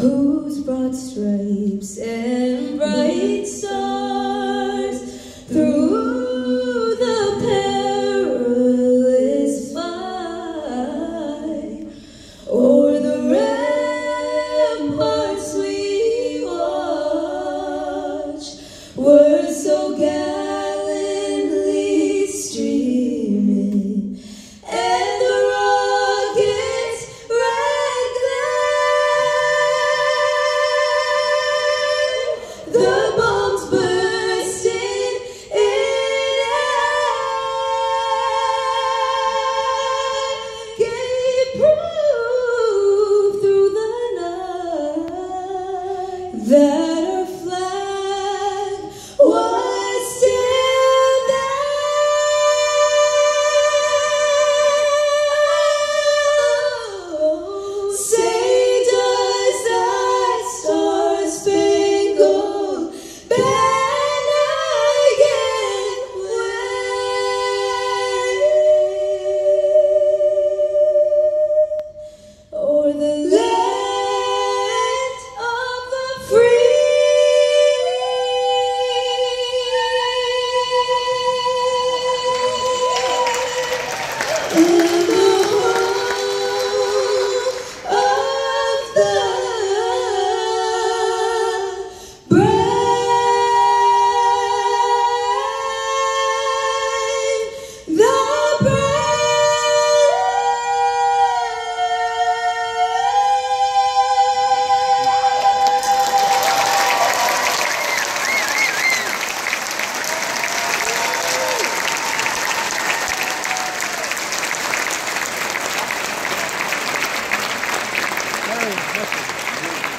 whose broad stripes and bright stars That